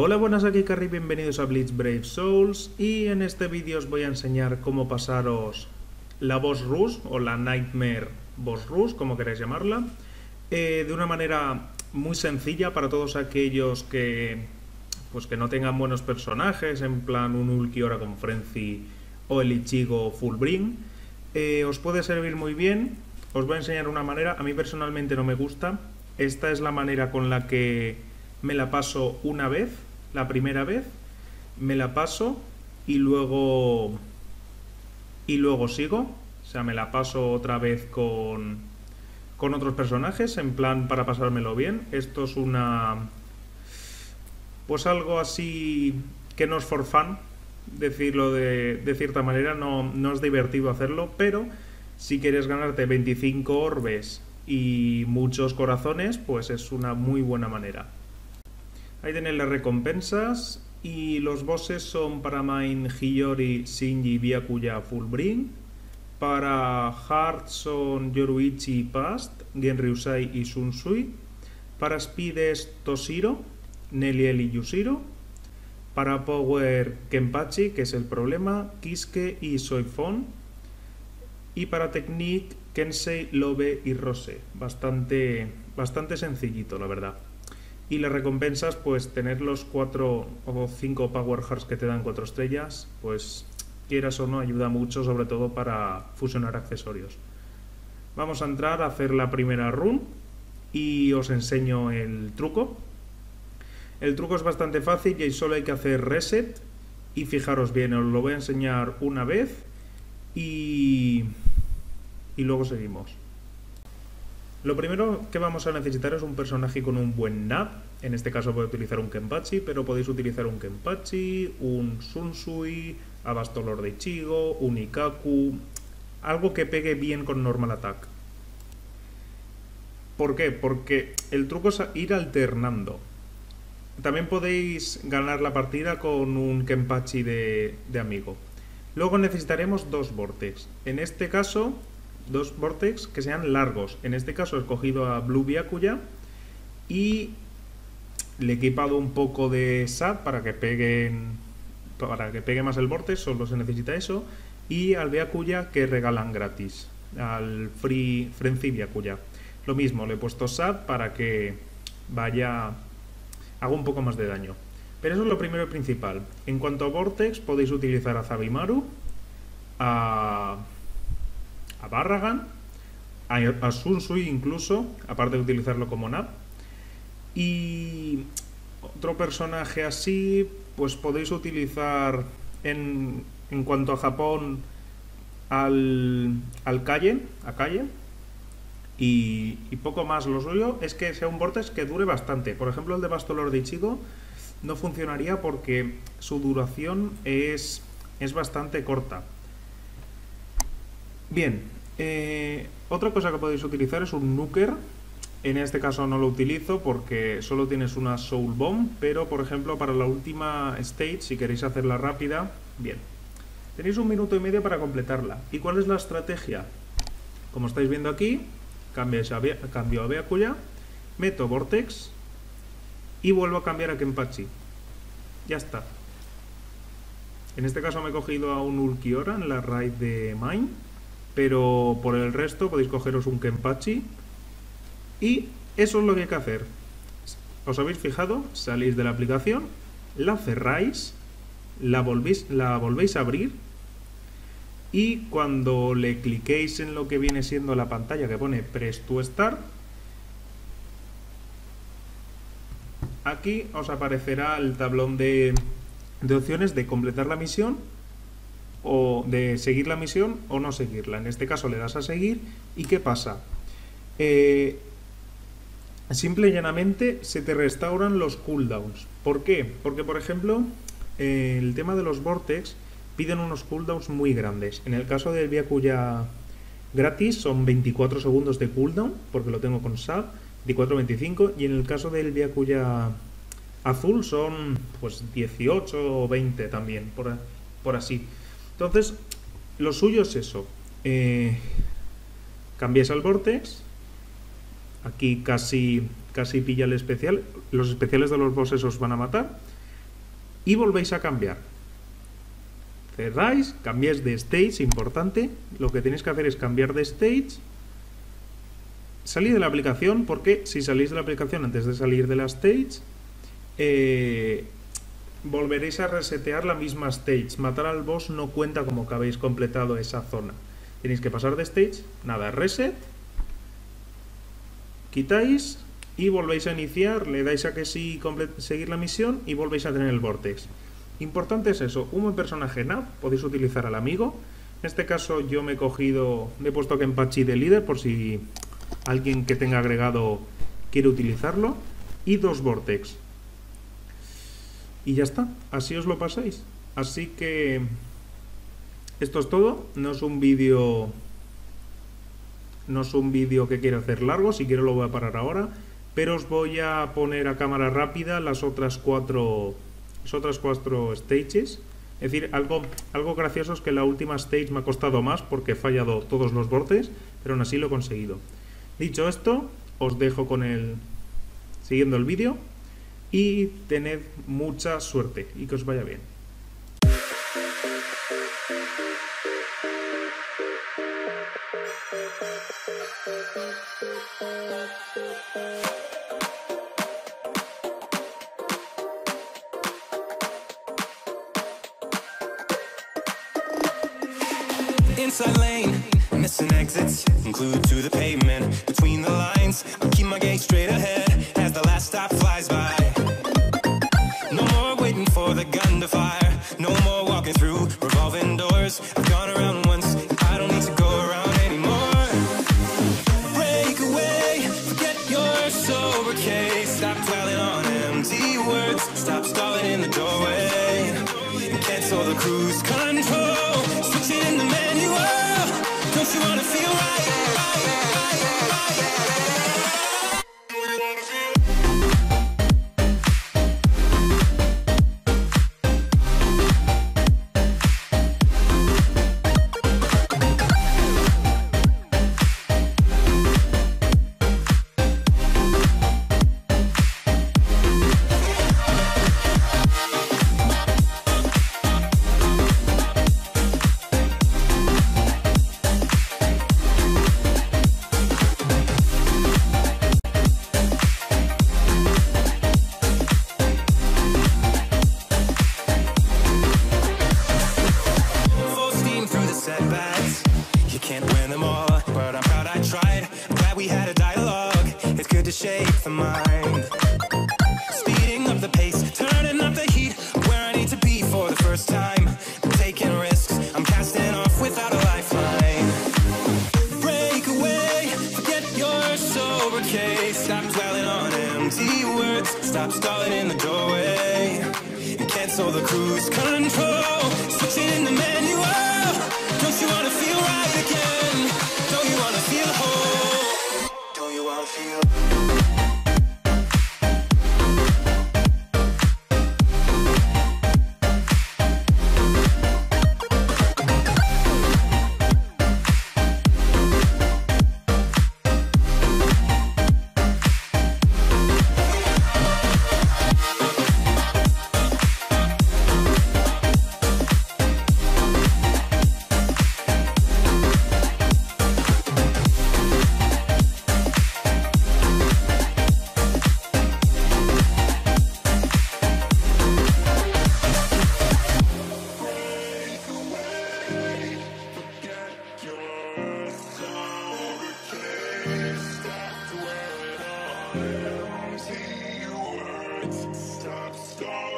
Hola, buenas, aquí Carry, bienvenidos a Blitz Brave Souls y en este vídeo os voy a enseñar cómo pasaros la Boss Rush o la Nightmare Boss Rush, como queráis llamarla, eh, de una manera muy sencilla para todos aquellos que pues que no tengan buenos personajes, en plan un Ulquiora con Frenzy o el Ichigo Full Bring. Eh, os puede servir muy bien, os voy a enseñar una manera, a mí personalmente no me gusta, esta es la manera con la que me la paso una vez, la primera vez, me la paso y luego y luego sigo, o sea, me la paso otra vez con con otros personajes en plan para pasármelo bien. Esto es una pues algo así que no es for fun, decirlo de, de cierta manera, no, no es divertido hacerlo, pero si quieres ganarte 25 orbes y muchos corazones, pues es una muy buena manera. Ahí tenéis las recompensas y los bosses son para Main, Hiyori, Shinji, Byakuya, Fullbring. Para Heart son Yoruichi Past, Genryusai y Sunsui. Para Speed es Toshiro, Neliel y Yushiro. Para Power Kenpachi, que es el problema, Kiske y Soifon. Y para Technique, Kensei, Lobe y Rose. Bastante, bastante sencillito, la verdad. Y las recompensas, pues tener los 4 o 5 Power Hearts que te dan 4 estrellas, pues quieras o no, ayuda mucho, sobre todo para fusionar accesorios. Vamos a entrar a hacer la primera run y os enseño el truco. El truco es bastante fácil y solo hay que hacer reset y fijaros bien, os lo voy a enseñar una vez y, y luego seguimos. Lo primero que vamos a necesitar es un personaje con un buen NAP. En este caso voy a utilizar un Kenpachi, pero podéis utilizar un Kenpachi, un Sunsui, Abastolor de Ichigo, un Ikaku... Algo que pegue bien con Normal Attack. ¿Por qué? Porque el truco es ir alternando. También podéis ganar la partida con un Kenpachi de, de amigo. Luego necesitaremos dos Vortex. En este caso dos vortex que sean largos. En este caso he escogido a Blue Byakuya y le he equipado un poco de SAT para que peguen para que pegue más el vortex, solo se necesita eso. Y al Byakuya que regalan gratis, al Free Frenzy Byakuya. Lo mismo, le he puesto SAT para que vaya haga un poco más de daño. Pero eso es lo primero y principal. En cuanto a Vortex, podéis utilizar a Zabimaru, a a Barragan, a, Sunsui incluso, aparte de utilizarlo como NAP. Y otro personaje así, pues podéis utilizar en, en cuanto a Japón al, al a Calle. Y, y, poco más. Lo suyo es que sea un vortex que dure bastante. Por ejemplo, el de Bastolor de Ichigo no funcionaría porque su duración es, es bastante corta. Bien, eh, otra cosa que podéis utilizar es un Nuker. En este caso no lo utilizo porque solo tienes una Soul Bomb, pero por ejemplo para la última stage, si queréis hacerla rápida, bien. Tenéis un minuto y medio para completarla. ¿Y cuál es la estrategia? Como estáis viendo aquí, cambio a Byakuya, meto Vortex y vuelvo a cambiar a Kenpachi. Ya está. En este caso me he cogido a un Ulquiora en la raid de Mine pero por el resto podéis cogeros un Kenpachi y eso es lo que hay que hacer. ¿Os habéis fijado? Salís de la aplicación, la cerráis, la volvéis, la volvéis a abrir y cuando le cliquéis en lo que viene siendo la pantalla que pone Press to Start, aquí os aparecerá el tablón de, de opciones de completar la misión o de seguir la misión o no seguirla. En este caso le das a seguir y ¿qué pasa? Eh, simple y llanamente se te restauran los cooldowns. ¿Por qué? Porque por ejemplo eh, el tema de los vortex piden unos cooldowns muy grandes. En el caso del Byakuya gratis son 24 segundos de cooldown porque lo tengo con SAP, 24-25 y en el caso del Byakuya azul son pues 18 o 20 también, por así. Entonces, lo suyo es eso. Eh, al vortex. Aquí casi, casi pilla el especial. Los especiales de los bosses os van a matar. y volvéis a cambiar. Cerráis, cambiáis de stage, importante. Lo que tenéis que hacer es cambiar de stage. Salid de la aplicación porque si salís de la aplicación antes de salir de la stage, eh, volveréis a resetear la misma stage. Matar al boss no cuenta como que habéis completado esa zona. Tenéis que pasar de stage, nada, reset, quitáis y volvéis a iniciar, le dais a que sí seguir la misión y volvéis a tener el vortex. Importante es eso, un personaje NAV, podéis utilizar al amigo. En este caso yo me he cogido, me he puesto Kenpachi de líder por si alguien que tenga agregado quiere utilizarlo. Y dos vortex. Y ya está, así os lo pasáis. Así que esto es todo, no es un vídeo no es un vídeo que quiero hacer largo, si quiero lo voy a parar ahora, pero os voy a poner a cámara rápida las otras cuatro las otras cuatro stages. Es decir, algo, algo gracioso es que la última stage me ha costado más porque he fallado todos los bordes, pero aún así lo he conseguido. Dicho esto, os dejo con el siguiendo el vídeo y tened mucha suerte y que os vaya bien. Inside lane, missing exits, glued to the pavement. Between the lines, I keep my gaze straight ahead as the last stop flies by. The gun to fire, Stop stalling in the doorway. And cancel the cruise control. Switching in the manual. Empty words stop Stop.